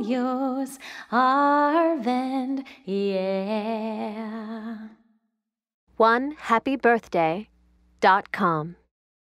yours Arvend, yeah. One happy birthday dot com.